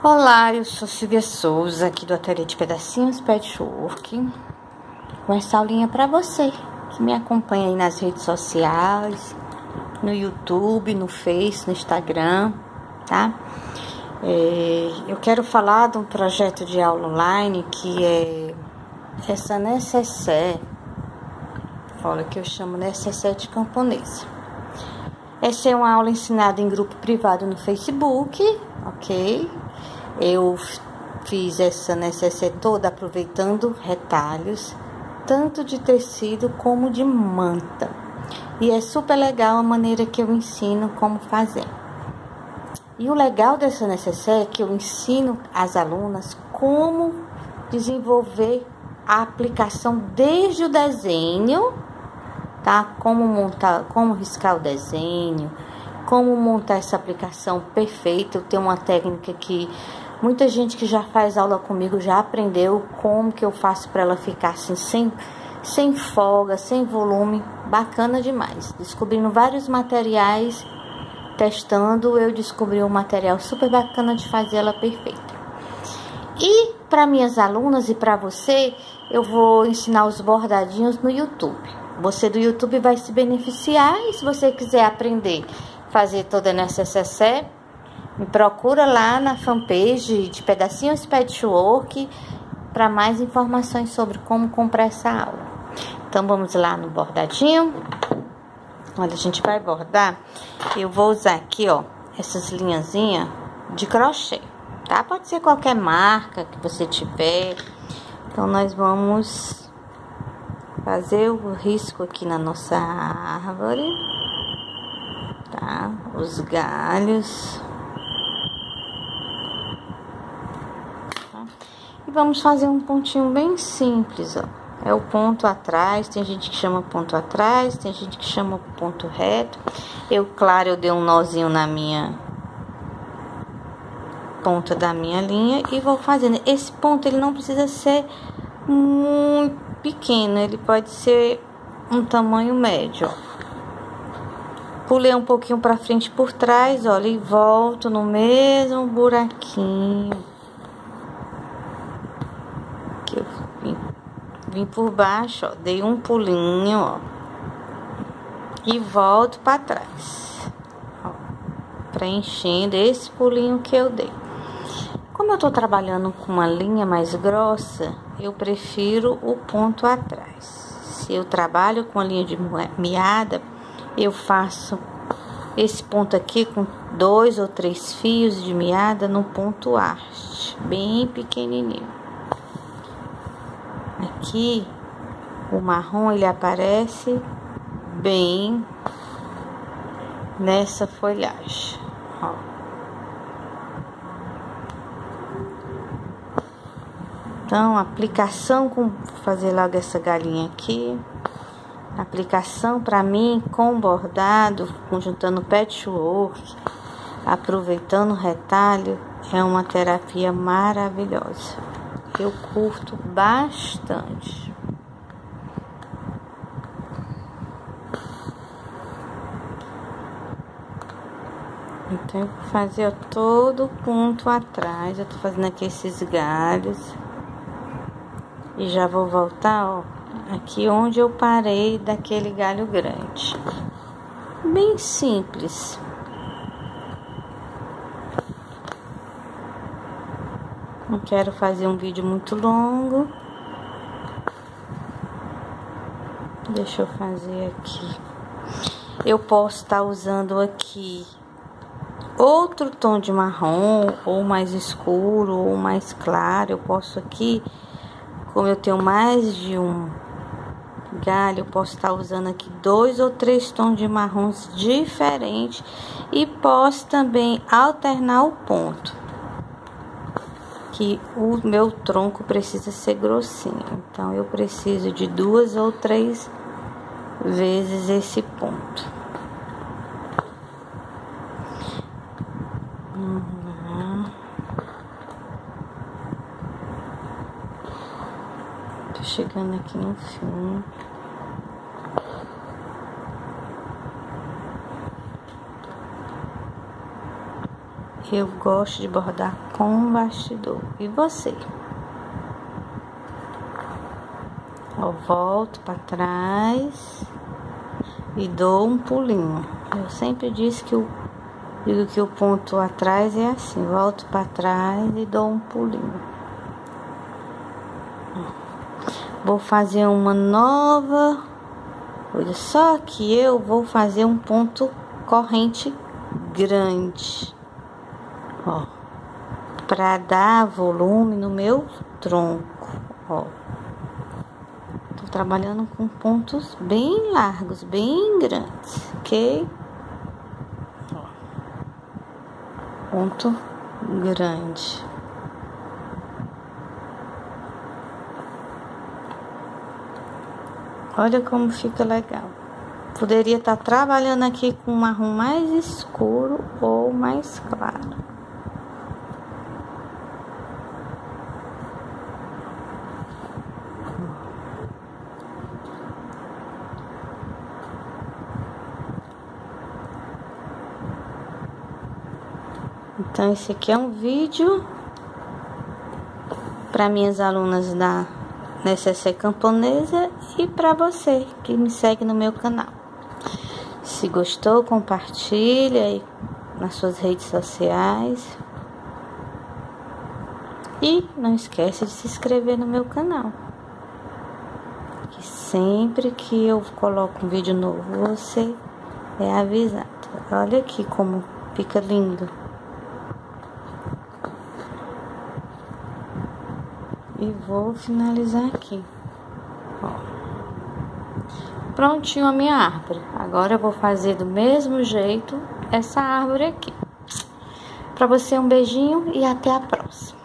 Olá, eu sou Silvia Souza, aqui do Ateliê de Pedacinhos Patchwork. Com essa aulinha para você que me acompanha aí nas redes sociais, no YouTube, no Face, no Instagram, tá? É, eu quero falar de um projeto de aula online que é essa necessaire, olha que eu chamo necessaire de camponesa. Essa é uma aula ensinada em grupo privado no Facebook, ok? Eu fiz essa necessaire toda aproveitando retalhos, tanto de tecido como de manta. E é super legal a maneira que eu ensino como fazer. E o legal dessa necessaire é que eu ensino as alunas como desenvolver a aplicação desde o desenho, tá? Como montar, como riscar o desenho, como montar essa aplicação perfeita. Eu tenho uma técnica que muita gente que já faz aula comigo já aprendeu como que eu faço para ela ficar assim sem sem folga, sem volume, bacana demais. Descobrindo vários materiais, testando, eu descobri um material super bacana de fazer ela perfeita. E para minhas alunas e para você, eu vou ensinar os bordadinhos no YouTube. Você do YouTube vai se beneficiar e se você quiser aprender fazer toda nessa CCC, me procura lá na fanpage de Pedacinhos Patchwork para mais informações sobre como comprar essa aula. Então vamos lá no bordadinho. Quando a gente vai bordar, eu vou usar aqui, ó, essas linhazinhas de crochê, tá? Pode ser qualquer marca que você tiver. Então nós vamos fazer o risco aqui na nossa árvore tá? Os galhos. Tá? E vamos fazer um pontinho bem simples, ó. É o ponto atrás, tem gente que chama ponto atrás, tem gente que chama ponto reto. Eu, claro, eu dei um nozinho na minha ponta da minha linha e vou fazendo. Esse ponto, ele não precisa ser muito pequeno, ele pode ser um tamanho médio, ó. Pulei um pouquinho para frente por trás, olha, e volto no mesmo buraquinho. Que eu vim, vim por baixo, ó, dei um pulinho, ó. E volto para trás. Ó, preenchendo esse pulinho que eu dei. Como eu tô trabalhando com uma linha mais grossa, eu prefiro o ponto atrás. Se eu trabalho com a linha de meada, eu faço esse ponto aqui com dois ou três fios de meada no ponto haste, bem pequenininho. Aqui o marrom ele aparece bem nessa folhagem. Ó. Então, aplicação com fazer logo essa galinha aqui. Aplicação para mim com bordado, juntando patchwork, aproveitando o retalho, é uma terapia maravilhosa. Eu curto bastante. Então, eu vou fazer todo o ponto atrás. Eu tô fazendo aqui esses galhos. E já vou voltar, ó aqui onde eu parei daquele galho grande. Bem simples. Não quero fazer um vídeo muito longo. Deixa eu fazer aqui. Eu posso estar usando aqui outro tom de marrom, ou mais escuro, ou mais claro. Eu posso aqui, como eu tenho mais de um galho, eu posso estar usando aqui dois ou três tons de marrons diferentes e posso também alternar o ponto. Que o meu tronco precisa ser grossinho, então eu preciso de duas ou três vezes esse ponto. Uhum. Tô chegando aqui no fim. Eu gosto de bordar com bastidor. E você? Eu volto para trás e dou um pulinho. Eu sempre disse que o digo que o ponto atrás é assim, volto para trás e dou um pulinho. Vou fazer uma nova, olha só que eu vou fazer um ponto corrente grande, para dar volume no meu tronco, ó. Tô trabalhando com pontos bem largos, bem grandes, ok? Ó. Ponto grande. Olha como fica legal. Poderia estar tá trabalhando aqui com um marrom mais escuro ou mais claro. Então, esse aqui é um vídeo para minhas alunas da NCC Camponesa e para você que me segue no meu canal. Se gostou, compartilha nas suas redes sociais. E não esquece de se inscrever no meu canal. Que sempre que eu coloco um vídeo novo, você é avisado. Olha aqui como fica lindo. E vou finalizar aqui. Ó prontinho a minha árvore. Agora eu vou fazer do mesmo jeito essa árvore aqui. Para você um beijinho e até a próxima.